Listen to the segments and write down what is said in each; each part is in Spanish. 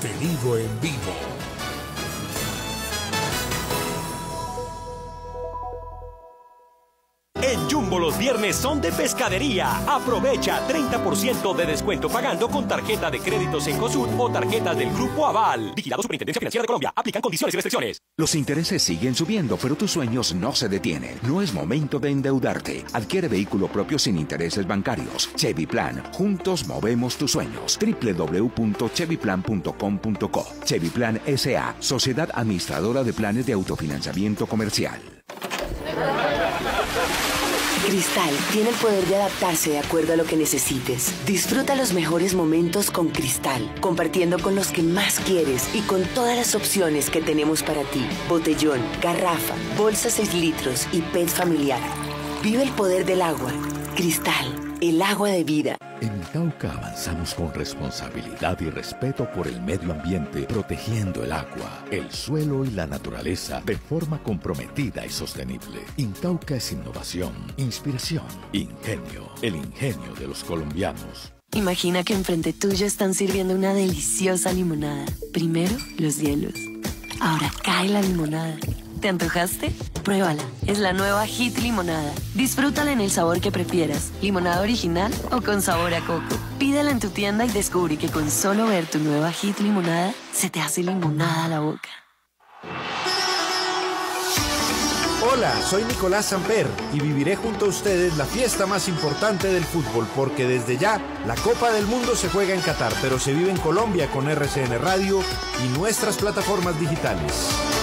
Contenido en vivo. Los viernes son de pescadería. Aprovecha 30% de descuento pagando con tarjeta de créditos en COSUR o tarjeta del Grupo Aval. Vigilado Superintendencia Financiera de Colombia. Aplican condiciones y restricciones. Los intereses siguen subiendo, pero tus sueños no se detienen. No es momento de endeudarte. Adquiere vehículo propio sin intereses bancarios. Chevy Plan. Juntos movemos tus sueños. www.chevyplan.com.co. Chevy Plan SA. Sociedad Administradora de Planes de Autofinanciamiento Comercial. Cristal tiene el poder de adaptarse de acuerdo a lo que necesites. Disfruta los mejores momentos con Cristal, compartiendo con los que más quieres y con todas las opciones que tenemos para ti. Botellón, garrafa, bolsa 6 litros y PET familiar. Vive el poder del agua. Cristal, el agua de vida. En Cauca avanzamos con responsabilidad y respeto por el medio ambiente, protegiendo el agua, el suelo y la naturaleza de forma comprometida y sostenible. Incauca es innovación, inspiración, ingenio, el ingenio de los colombianos. Imagina que enfrente tuyo están sirviendo una deliciosa limonada. Primero, los hielos. Ahora cae la limonada. ¿Te antojaste? Pruébala. Es la nueva Hit Limonada. Disfrútala en el sabor que prefieras. Limonada original o con sabor a coco. Pídela en tu tienda y descubre que con solo ver tu nueva Hit Limonada se te hace limonada a la boca. Hola, soy Nicolás Samper y viviré junto a ustedes la fiesta más importante del fútbol porque desde ya la Copa del Mundo se juega en Qatar, pero se vive en Colombia con RCN Radio y nuestras plataformas digitales.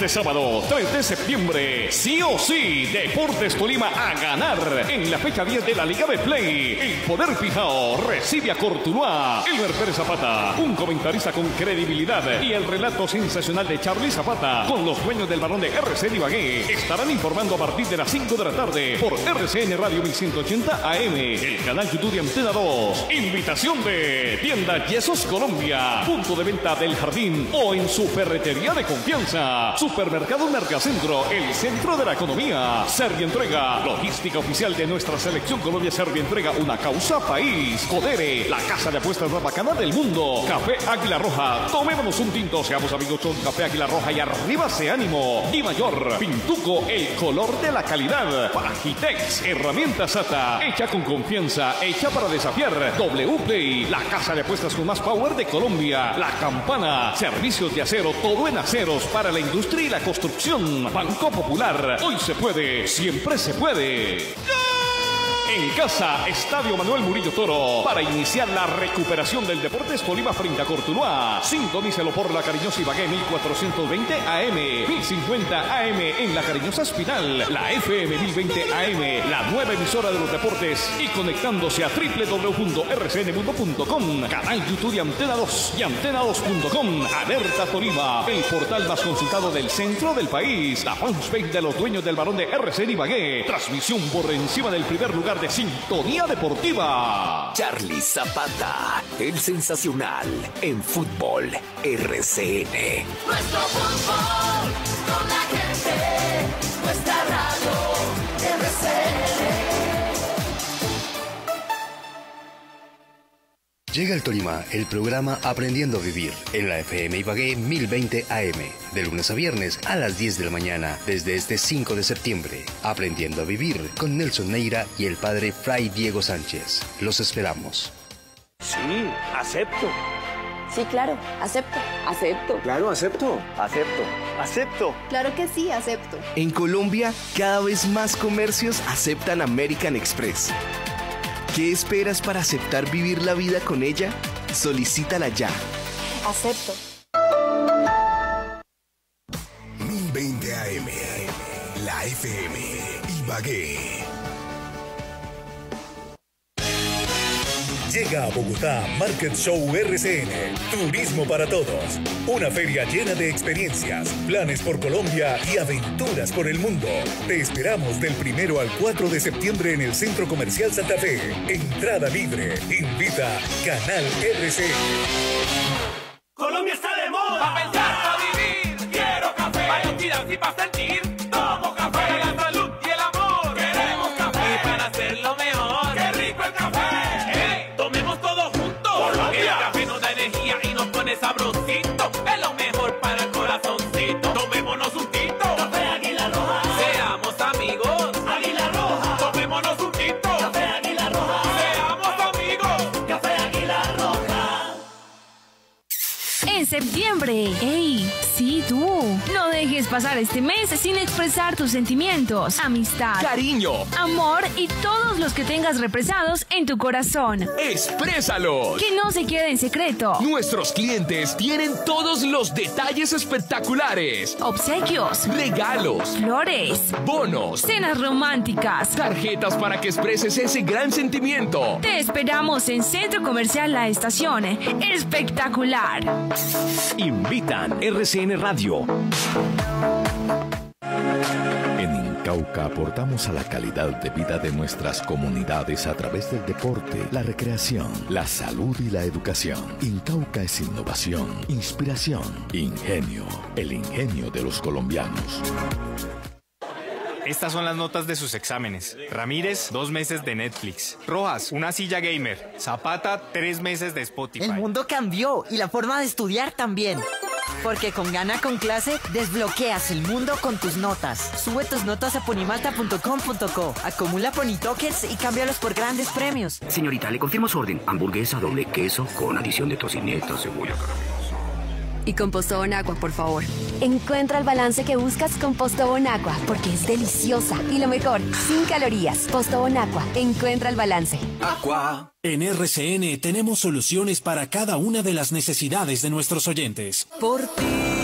Este sábado, 3 de septiembre, sí o sí, Deportes Tolima a ganar. En la fecha 10 de la Liga de Play, el Poder Fijao recibe a Cortuluá. Elmer Pérez Zapata, un comentarista con credibilidad y el relato sensacional de Charlie Zapata con los dueños del balón de RCN Ibagué. Estarán informando a partir de las 5 de la tarde por RCN Radio 1180 AM, el canal YouTube de Antena 2. Invitación de Tienda Yesos Colombia, punto de venta del jardín o en su ferretería de confianza. Supermercado Mercacentro, el centro de la economía. Servientrega, logística oficial de nuestra selección Colombia Servientrega, una causa país. Codere, la casa de apuestas más bacana del mundo. Café Águila Roja, tomémonos un tinto, seamos amigos con Café Águila Roja y arriba se ánimo. Y mayor, Pintuco, el color de la calidad. Pagitex, herramienta SATA, hecha con confianza, hecha para desafiar. W-Play, la casa de apuestas con más power de Colombia. La Campana, servicios de acero, todo en aceros para la industria y la construcción. Banco Popular. Hoy se puede, siempre se puede. En casa, Estadio Manuel Murillo Toro, para iniciar la recuperación del Deportes Tolima frente a Cortuluá. Sintonícelo por la cariñosa Ibagué 1420 AM, 1050 AM en la cariñosa Espinal, la FM 1020 AM, la nueva emisora de los deportes y conectándose a www.rcnmundo.com, canal YouTube de Antena 2 y antena2.com. Alerta Tolima, el portal más consultado del centro del país. La fanpage de los dueños del varón de RCN Ibagué. Transmisión por encima del primer lugar de Sintonía Deportiva. Charlie Zapata, el sensacional en fútbol RCN. Nuestro fútbol con la gente, nuestra radio Llega el Tolima, el programa Aprendiendo a Vivir, en la FM Ibagué 1020 AM, de lunes a viernes a las 10 de la mañana, desde este 5 de septiembre. Aprendiendo a Vivir con Nelson Neira y el padre Fray Diego Sánchez. Los esperamos. Sí, acepto. Sí, claro, acepto. Acepto. Claro, acepto. Acepto. Acepto. Claro que sí, acepto. En Colombia, cada vez más comercios aceptan American Express. ¿Qué esperas para aceptar vivir la vida con ella? Solicítala ya. Acepto. 1020 AM, la FM, Ibagué. Llega a Bogotá Market Show RCN, Turismo para Todos. Una feria llena de experiencias, planes por Colombia y aventuras por el mundo. Te esperamos del primero al 4 de septiembre en el Centro Comercial Santa Fe. Entrada libre. Invita Canal RCN. Colombia está de moda. Pa' pensar, pa' vivir. Quiero café. Para. Y para septiembre. ¡Ey! Sí, tú. No dejes pasar este mes sin expresar tus sentimientos, amistad, cariño, amor y todos los que tengas represados en tu corazón. ¡Exprésalos! Que no se quede en secreto. Nuestros clientes tienen todos los detalles espectaculares. Obsequios, regalos, flores, bonos, cenas románticas, tarjetas para que expreses ese gran sentimiento. Te esperamos en Centro Comercial La Estación. Espectacular. Invitan RCN Radio. En Incauca aportamos a la calidad de vida de nuestras comunidades a través del deporte, la recreación, la salud y la educación. Incauca es innovación, inspiración, ingenio, el ingenio de los colombianos. Estas son las notas de sus exámenes. Ramírez, dos meses de Netflix. Rojas, una silla gamer. Zapata, tres meses de Spotify. El mundo cambió y la forma de estudiar también. Porque con Gana con Clase desbloqueas el mundo con tus notas. Sube tus notas a ponimalta.com.co, acumula ponitokens y cámbialos por grandes premios. Señorita, le confirmo su orden. Hamburguesa doble queso con adición de tocineta, cebolla, y con Postobón Agua, por favor. Encuentra el balance que buscas con Postobón Agua, porque es deliciosa y lo mejor, sin calorías. Postobón Agua, encuentra el balance. Aqua. En RCN tenemos soluciones para cada una de las necesidades de nuestros oyentes. Por ti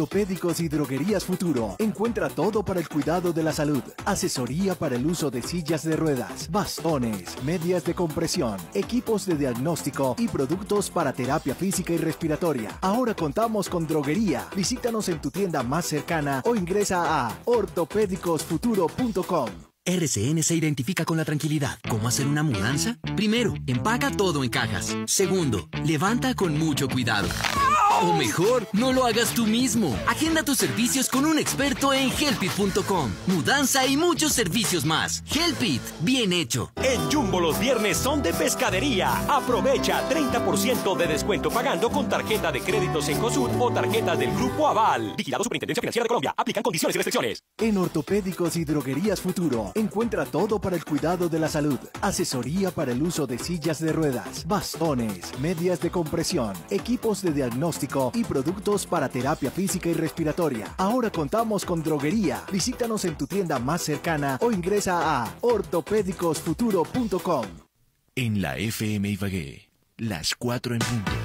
Ortopédicos y Droguerías Futuro encuentra todo para el cuidado de la salud. Asesoría para el uso de sillas de ruedas, bastones, medias de compresión, equipos de diagnóstico y productos para terapia física y respiratoria. Ahora contamos con droguería. Visítanos en tu tienda más cercana o ingresa a ortopédicosfuturo.com. RCN se identifica con la tranquilidad. ¿Cómo hacer una mudanza? Primero, empaca todo en cajas. Segundo, levanta con mucho cuidado. O mejor, no lo hagas tú mismo. Agenda tus servicios con un experto en helpit.com. Mudanza y muchos servicios más. Helpit, bien hecho. En Jumbo los viernes son de pescadería. Aprovecha 30% de descuento pagando con tarjeta de créditos en COSUR o tarjeta del Grupo Aval. Vigilado Superintendencia Financiera de Colombia. Aplican condiciones y restricciones. En Ortopédicos y Droguerías Futuro encuentra todo para el cuidado de la salud. Asesoría para el uso de sillas de ruedas, bastones, medias de compresión, equipos de diagnóstico y productos para terapia física y respiratoria. Ahora contamos con droguería. Visítanos en tu tienda más cercana o ingresa a ortopédicosfuturo.com. En la FM Ibagué, las 4 en punto.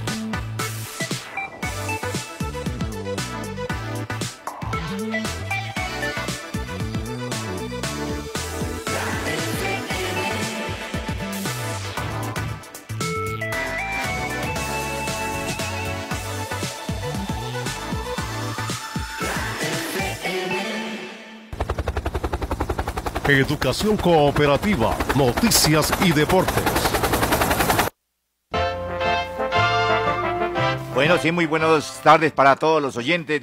Educación Cooperativa, Noticias y Deportes. Bueno, sí, muy buenas tardes para todos los oyentes de